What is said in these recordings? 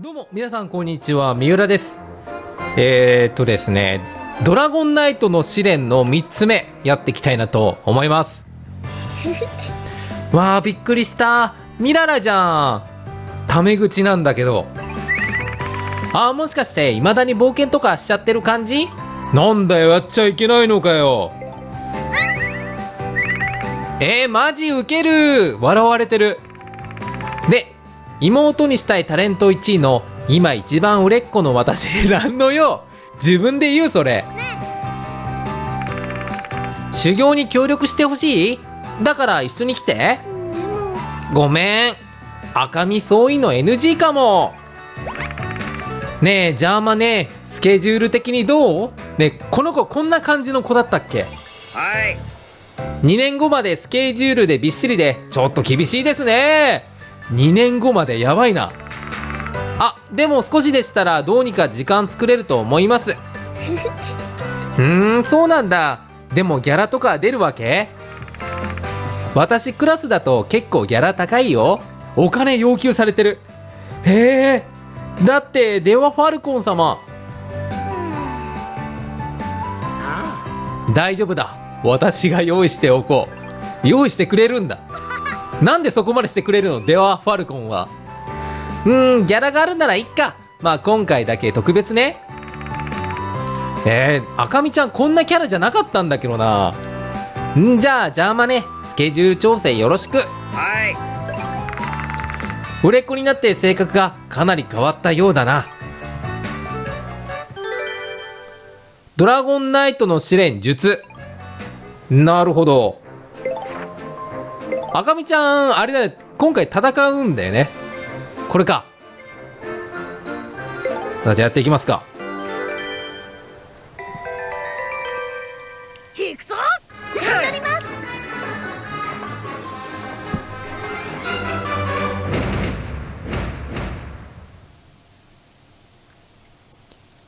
どうも、皆さんこんにちは、三浦です。えー、っとですね、ドラゴンナイトの試練の3つ目、やっていきたいなと思います。わー、びっくりした。ミララじゃん。タメ口なんだけど。あー、もしかして、未だに冒険とかしちゃってる感じ？なんだよ、やっちゃいけないのかよ。えー、マジウケる笑われてる。で、妹にしたいタレント1位の今一番売れっ子の私 なんのよ自分で言うそれ修行に協力してほしい？だから一緒に来てごめん。赤身相違の NG かも。ねえジャーマねスケジュール的にどう？ねえこの子こんな感じの子だったっけ？はい。2年後までスケジュールでびっしりでちょっと厳しいですね。2年後までやばいな。あでも少しでしたらどうにか時間作れると思います。うーんそうなんだ。でもギャラとか出るわけ？私クラスだと結構ギャラ高いよ。お金要求されてる。へえ。だって電話ファルコン様。大丈夫だ。私が用意しておこう。用意してくれるんだ。なんでそこまでしてくれるの？デワファルコンは。うんギャラがあるならいっか。まあ今回だけ特別ね。えー、赤みちゃんこんなキャラじゃなかったんだけどな。んじゃあじゃあまね。スケジュール調整よろしく。はい。売れっ子になって性格がかなり変わったようだな。ドラゴンナイトの試練術。なるほど。赤みちゃんあれだね。今回戦うんだよね。これか。さあじゃあやっていきますか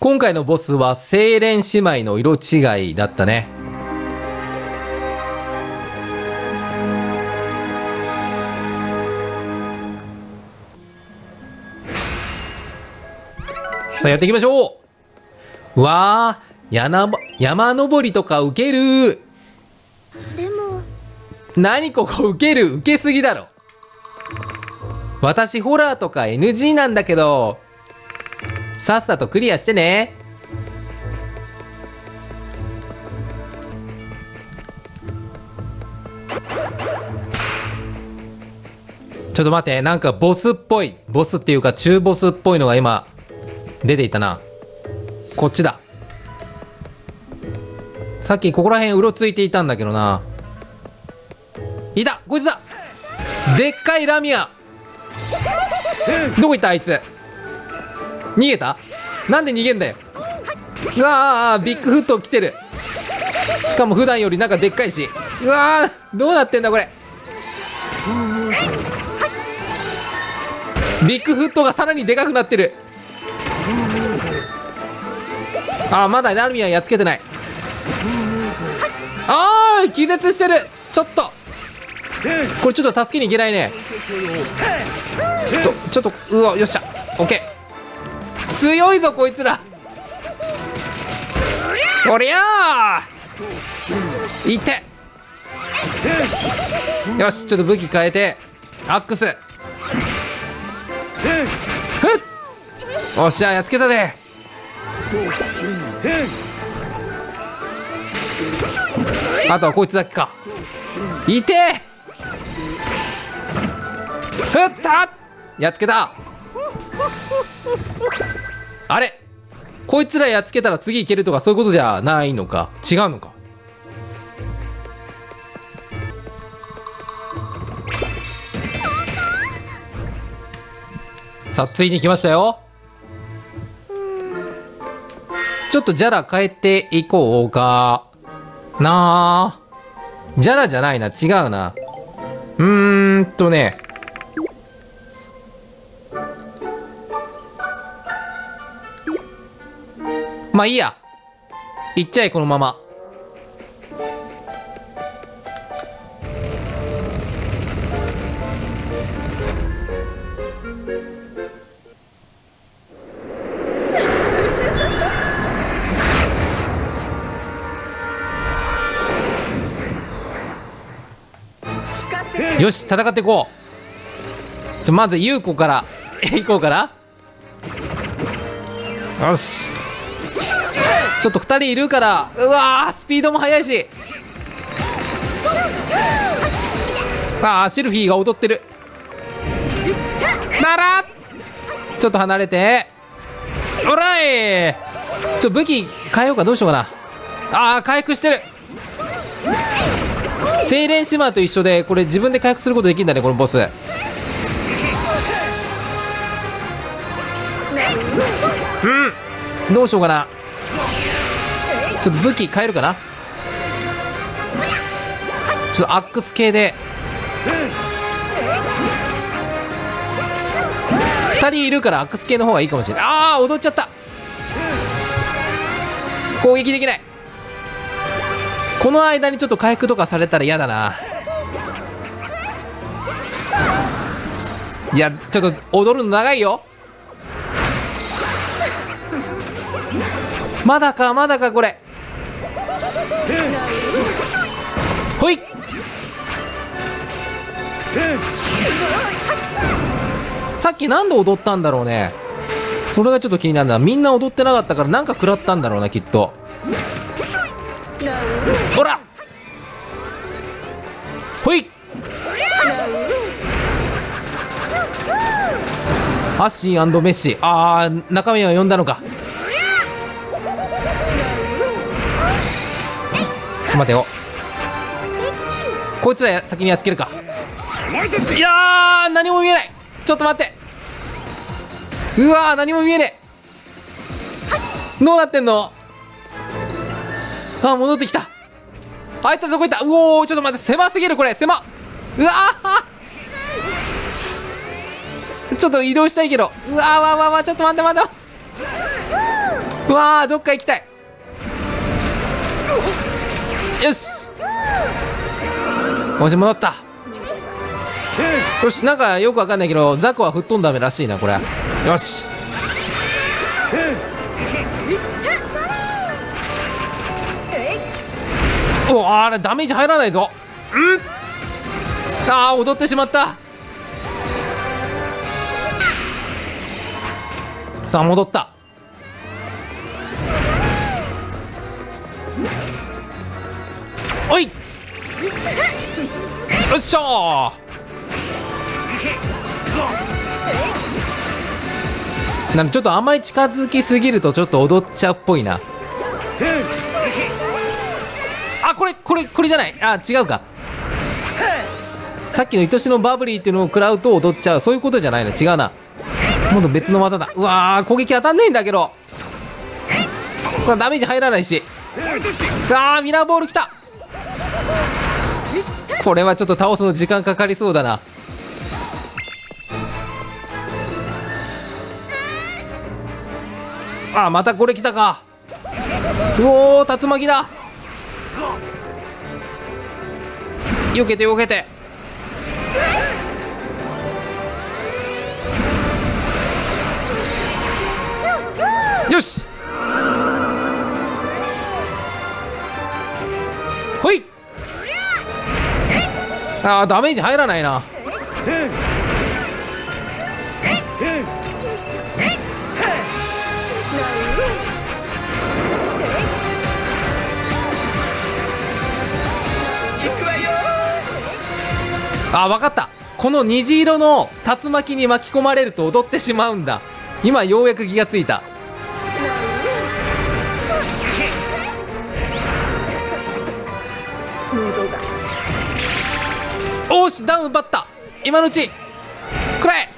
今回のボスは精錬姉妹の色違いだったね。さあやっていきましょう。わあ山登りとかウケる。でも。何ここウケる？ウケすぎだろ。私ホラーとか NG なんだけどさっさとクリアしてね。ちょっと待ってなんかボスっぽい。ボスっていうか中ボスっぽいのが今出ていたな。こっちだ。さっきここら辺うろついていたんだけどな。いた！こいつだ！でっかいラミア！どこ行ったあいつ？逃げた？なんで逃げんだよ？うわービッグフット来てる。しかも普段よりなんかでっかいし。うわーどうなってんだこれ？ビッグフットがさらにでかくなってる。あーまだラミアンやっつけてない。あー気絶してる。ちょっと。これちょっと助けに行けないね。ちょっとちょっとうわよっしゃ。オッケー。強いぞこいつら。こりゃあ。いて。よしちょっと武器変えて。アックス。ふっ。おっしゃやっつけたで。あとはこいつだけか。いて。ふったやっつけた。あれ？こいつらやっつけたら次いけるとかそういうことじゃないのか？違うのか？さあついに来ましたよ。ちょっとジャラ変えていこうか。なあ。ジャラじゃないな。違うな。うーんとね。まあいいや。行っちゃえこのまま。よし戦っていこう。じゃまず優子から。行こうかな。よしちょっと2人いるからうわスピードも速いし。あーシルフィーが踊ってる。ならちょっと離れて。おらい。ちょ武器変えようかどうしようかな。あー回復してる。精錬島と一緒でこれ自分で回復することできるんだねこのボス。うん。どうしようかな。ちょっと武器変えるかな？ちょっとアックス系で。2人いるからアックス系の方がいいかもしれない。ああ踊っちゃった。攻撃できない。この間にちょっと回復とかされたら嫌だな。いやちょっと踊るの長いよ。まだかまだかこれ。ほい。さっき何で踊ったんだろうね。それがちょっと気になるな。みんな踊ってなかったからなんか食らったんだろうなきっと。ほら。ほい。アッシーメッシ。あー中身は呼んだのか。待てよ。こいつら先にやっつけるか。いやー何も見えない。ちょっと待って。うわー何も見えねえ。どうなってんの？あ戻ってきた。あいつらどこ行った？うおーちょっと待って。狭すぎるこれ。狭。うわー。ちょっと移動したいけど。うわーわーわーわー。ちょっと待って待って。うわーどっか行きたい。よし。もし戻った。よしなんかよくわかんないけどザコは吹っ飛んだめらしいなこれ。よし。おあれダメージ入らないぞ。ん。ああ踊ってしまった。さあ戻った。よっしゃなんちょっとあんまり近づきすぎるとちょっと踊っちゃうっぽいな。あこれこれこれじゃない？あ違うか。さっきの愛しのバブリーっていうのを食らうと踊っちゃう。そういうことじゃないな。違うな。もっと別の技だ。うわー攻撃当たんないんだけど。ダメージ入らないし。さあミラーボールきた。これはちょっと倒すの時間かかりそうだな。あまたこれ来たか。うおー竜巻だ。避けて避けて。よし。あーダメージ入らないな。あ分かった。この虹色の竜巻に巻き込まれると踊ってしまうんだ。今ようやく気がついた。おしダウン奪った今のうち。くらえ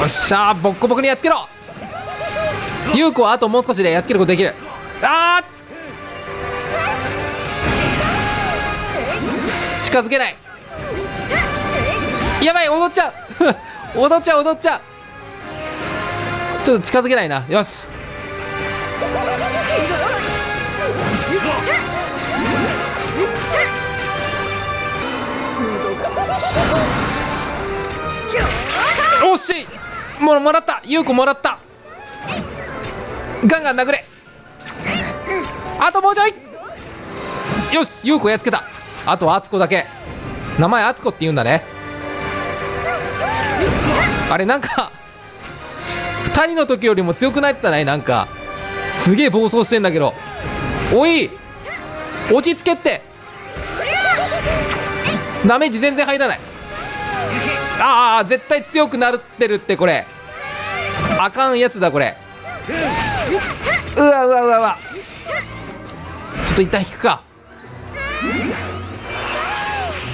おっしゃボッコボコにやっつけろ。優子はあともう少しでやっつけることできる。あー近づけない。やばい踊っちゃう。踊っちゃう踊っちゃう。ちょっと近づけないな。よし。ももらった。優子もらった。ガンガン殴れ。あともうちょい。よし優子やっつけた。あとは敦子だけ。名前敦子って言うんだね。あれなんか2人の時よりも強くなってたね。なんかすげえ暴走してんだけど。おい落ち着けって。ダメージ全然入らない。ああ絶対強くなってるってこれ。あかんやつだこれ。うわうわうわうわ。ちょっと一旦引くか。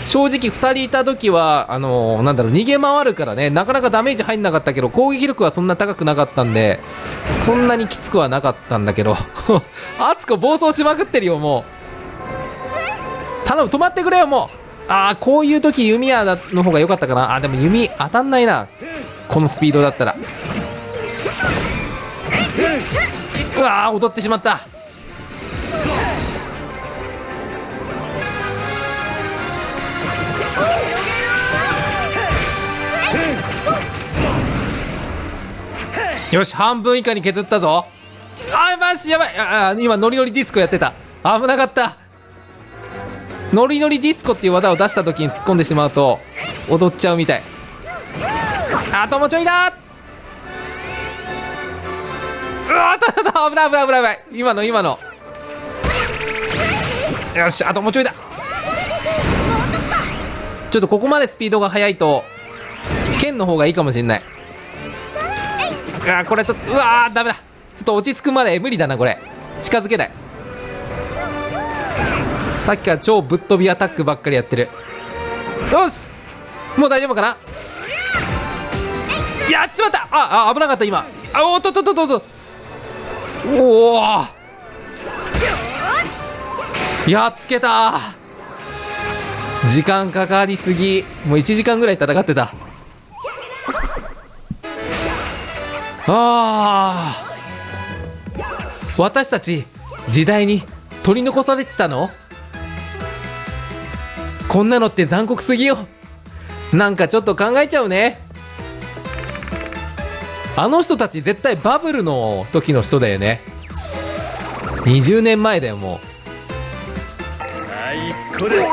正直2人いた時はあのーなんだろう逃げ回るからね。なかなかダメージ入んなかったけど攻撃力はそんな高くなかったんでそんなにきつくはなかったんだけど。あつこ暴走しまくってるよもう。頼む止まってくれよもう。ああこういう時弓矢の方が良かったかな。あでも弓当たんないな。このスピードだったら。うわー踊ってしまった。よし半分以下に削ったぞ。あーマジやばい。ああ今ノリノリディスコやってた。危なかった。ノリノリディスコっていう技を出した時に突っ込んでしまうと踊っちゃうみたい。あともうちょいだ。うわあったあった。危ない危ない危ない今の今の。よしあともうちょいだ。ちょっとここまでスピードが速いと剣の方がいいかもしれない。あこれちょっとうわーダメだ。ちょっと落ち着くまで無理だなこれ。近づけない。さっきから超ぶっ飛びアタックばっかりやってる。よし！もう大丈夫かな？やっちまった！ああ危なかった今。あおっとっとっとっとおおやっつけた。時間かかりすぎ。もう1時間ぐらい戦ってた。あー。私たち時代に取り残されてたの？こんなのって残酷すぎよ。なんかちょっと考えちゃうね。あの人たち絶対バブルの時の人だよね。20年前だよもはいこれう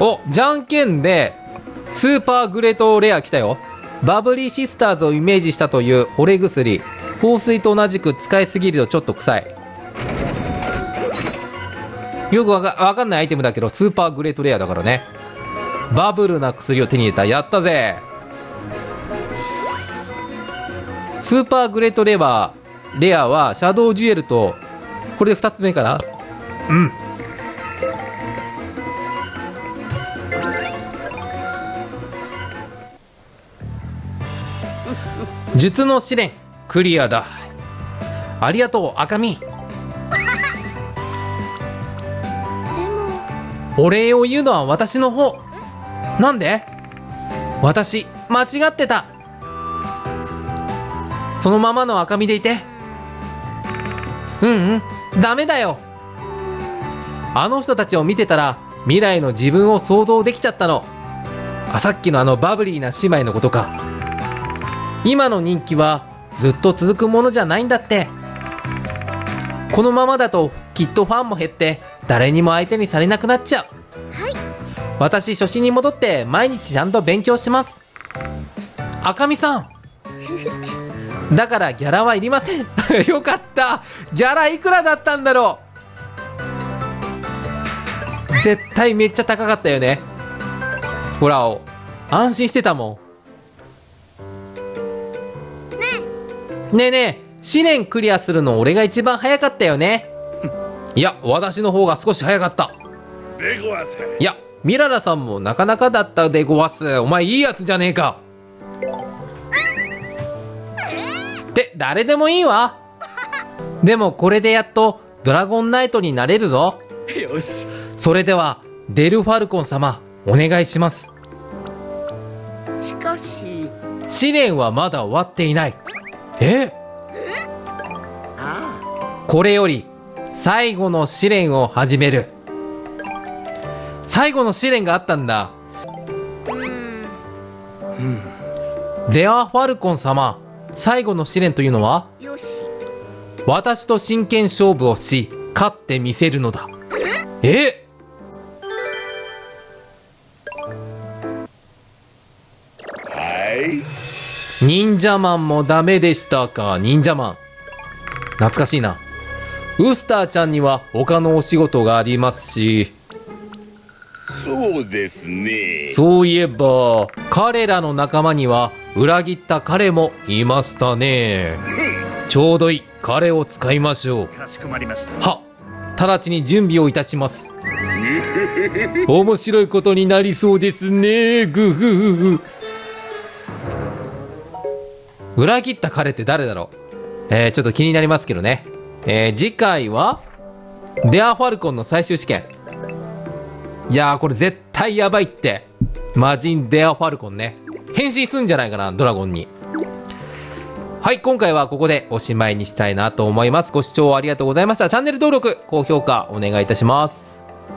おじゃんけんでスーパーグレートレア来たよバブリーシスターズをイメージしたという惚れ薬。香水と同じく使いすぎるとちょっと臭い。よくわかかんないアイテムだけどスーパーグレートレアだからね。バブルな薬を手に入れた。やったぜ。スーパーグレートレバーレアはシャドウジュエルとこれで2つ目かな？うん。術の試練クリアだ。ありがとう赤身お礼を言うのは私の方。なんで？私間違ってた。そのままの赤身でいて。うんうん。ダメだよ。あの人たちを見てたら未来の自分を想像できちゃったの。あさっきのあのバブリーな姉妹のことか。今の人気はずっと続くものじゃないんだって。このままだときっとファンも減って誰にも相手にされなくなっちゃう。はい。私初心に戻って毎日ちゃんと勉強します。赤見さん。だからギャラはいりません。よかった。ギャラいくらだったんだろう。絶対めっちゃ高かったよね。ほらお安心してたもんねえねえ試練クリアするの俺が一番早かったよね。いや私の方が少し早かった。でごわせ。いやミララさんもなかなかだったでごわす。お前いいやつじゃねえか。って誰でもいいわ。でもこれでやっとドラゴンナイトになれるぞ。よし。それではデルファルコン様お願いします。しかし。試練はまだ終わっていないえ？あこれより最後の試練を始める。最後の試練があったんだ。デアファルコン様最後の試練というのは？あよし。私と真剣勝負をし勝ってみせるのだ。え？はい忍者マンもダメでしたか？忍者マン。懐かしいな。ウスターちゃんには他のお仕事がありますし。そうですね。そういえば彼らの仲間には裏切った彼もいましたね。ちょうどいい。彼を使いましょう。かしこまりました。は直ちに準備をいたします。面白いことになりそうですね。グフフフ裏切った彼って誰だろう？えー、ちょっと気になりますけどね。えー、次回はデアファルコンの最終試験。いやーこれ絶対やばいって。魔人デアファルコンね。変身すんじゃないかなドラゴンに。はい今回はここでおしまいにしたいなと思います。ご視聴ありがとうございました。チャンネル登録高評価お願いいたします。